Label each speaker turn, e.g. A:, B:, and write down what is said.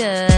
A: good.